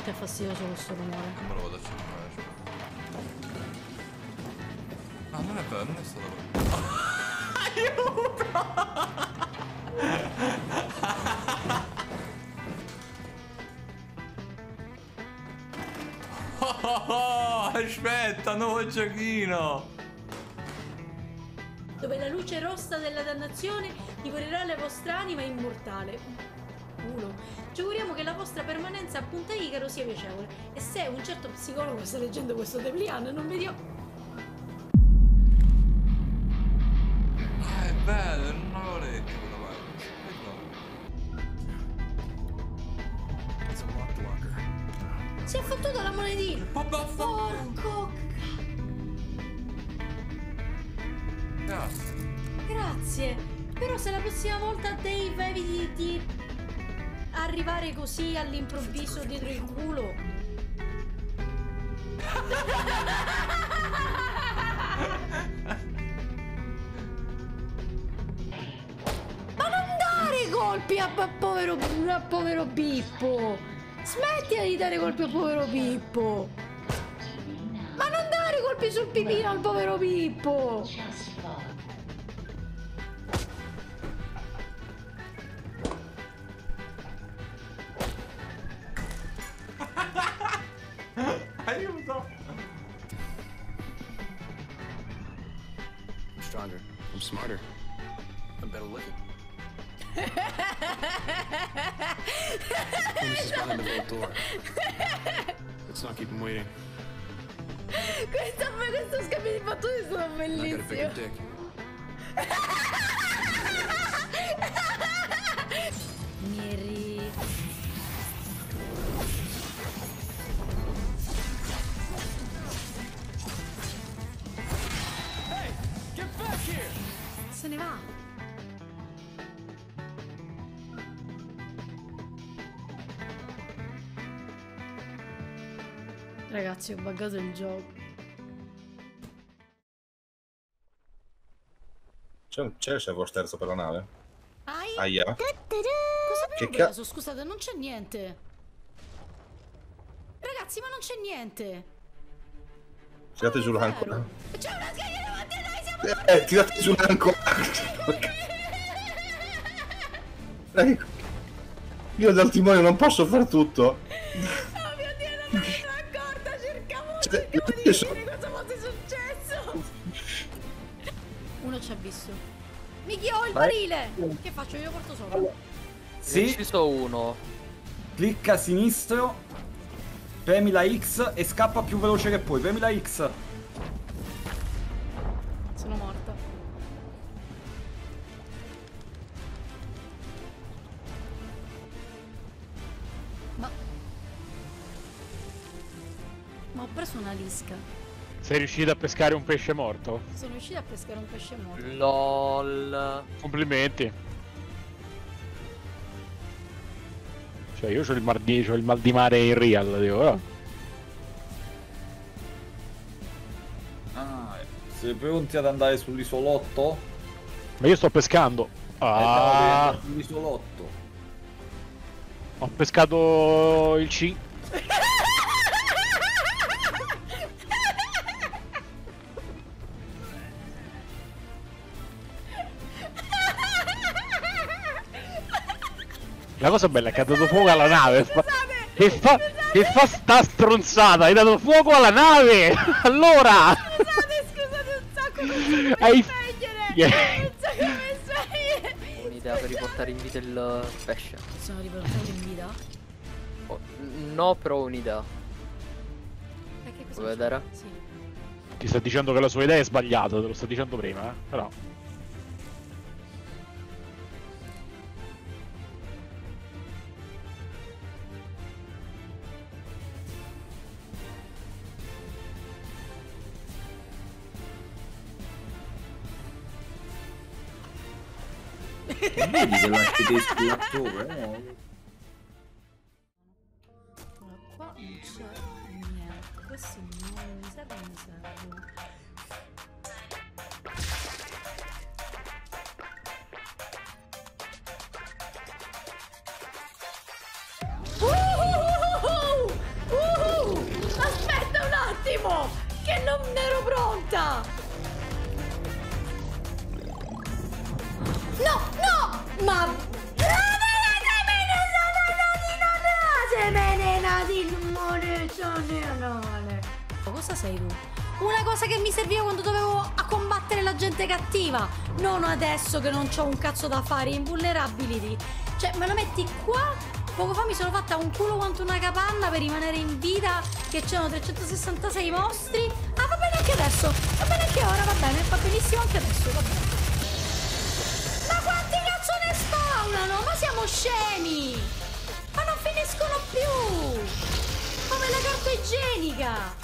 Quanto è fastidioso questo rumore. Non me lo vado a cercare. cioè. Ah, non è vero, non è stato. Aiuto! Oh, aspetta, nuovo giochino! Dove la luce rossa della dannazione divorerà la vostra anima immortale. Culo. Ci auguriamo che la vostra permanenza a Punta Icaro sia piacevole. E se un certo psicologo sta leggendo questo Deplian, non vediamo. Ah, è bello, non avevo letto quella parte. Si è fottuto la monetina! Porco! Grazie. Grazie! Però se la prossima volta Dave eviti di arrivare così all'improvviso dietro il culo. Ma non dare colpi a, a povero, a povero Pippo! Smettila di dare colpi a povero Pippo! Ma non dare colpi sul pipino al povero Pippo! Aiuto! I'm stronger. I'm smarter. I'm better looking. This is behind the vault door. Let's not keep him waiting. Questo, questo scambio di battute sono I got a bigger dick. Se ne va. Ragazzi, ho buggato il gioco. C'è un c'è il servo sterzo per la nave? Ai, Aia. cosa Che abbiamo ca- preso? Scusate, non c'è niente. Ragazzi, ma non c'è niente. Tirate giù Vero. l'ancora. C'è una Eh, tirate giù l'ancora. Ecco. Io dal timone non posso far tutto. Oh mio Dio, non ne sono accorta, cercavo, Cioè, di so- capire cosa fosse successo. Uno ci ha visto. Michi, ho il Vai. barile. Che faccio? Io porto sopra. Sì, Inciso 1. clicca a sinistro, premi la X e scappa più veloce che puoi. Premi la X. Ma... Ma ho preso una lisca. Sei riuscito a pescare un pesce morto? Sono riuscita a pescare un pesce morto. LOL. Complimenti. Cioè io ho il, mar di, c'ho il mal di mare in real, dico, oh. Ah, sei pronti ad andare sull'isolotto? Ma io sto pescando. Eh, no, Ah, sull'isolotto. Ho pescato il C. La cosa bella è che ha dato fuoco alla nave. Fa- che, fa, che fa sta stronzata? Hai dato fuoco alla nave! Allora! Scusate, scusate un sacco, Hai-. Yeah. Come spegnere. Ho un'idea per riportare in vita il pesce. Sono riportato in vita? Oh, no, però ho un'idea. E cosa Vuoi vedere? Sì. Ti sta dicendo che la sua idea è sbagliata, te lo sto dicendo prima, eh? Però. Vedi che l'architetto l'attore, eh? Allora, qua non c'è niente. Questi non mi serve, non mi uh, aspetta un attimo, che non ero pronta. Cosa sei tu? Una cosa che mi serviva quando dovevo a combattere la gente cattiva. Non adesso che non ho un cazzo da fare. Invulnerability. Cioè, me lo metti qua? Poco fa mi sono fatta un culo quanto una capanna per rimanere in vita. Che c'erano 366 mostri. Ah, va bene anche adesso. Va bene anche ora, va bene. Va benissimo anche adesso, va bene. Ma quanti cazzo ne spawnano? Ma siamo scemi! Ma non finiscono più! Come la carta igienica!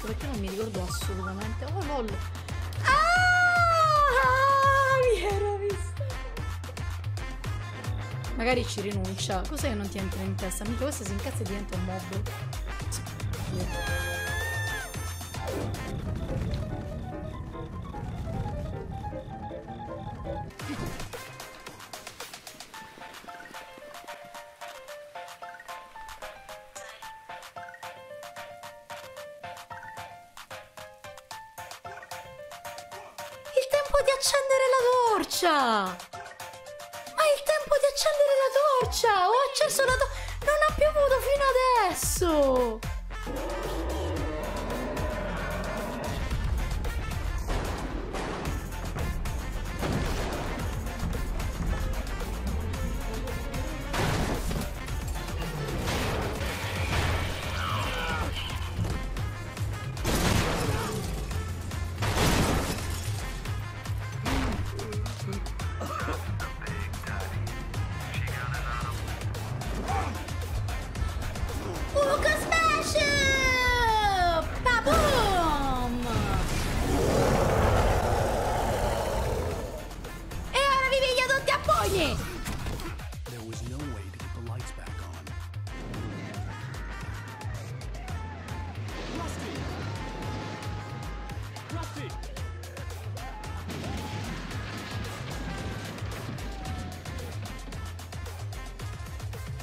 Ecco perché non mi ricordo assolutamente. Oh lol! Ah! Mi ero vista! Magari ci rinuncia. Cos'è che non ti entra in testa? Mica questo si incazza e diventa un mob. Di accendere la torcia! Ma il tempo di accendere la torcia! Ho acceso la torcia! Non ha piovuto fino adesso!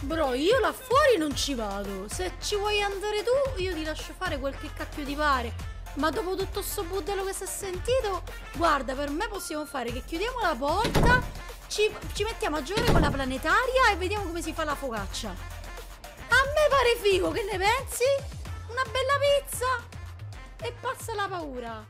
Bro, io là fuori non ci vado. Se ci vuoi andare tu, io ti lascio fare quel che cacchio ti pare. Ma dopo tutto sto budello che si è sentito, guarda, per me possiamo fare che chiudiamo la porta, ci, ci mettiamo a giocare con la planetaria e vediamo come si fa la focaccia. A me pare figo, che ne pensi? Una bella pizza e passa la paura.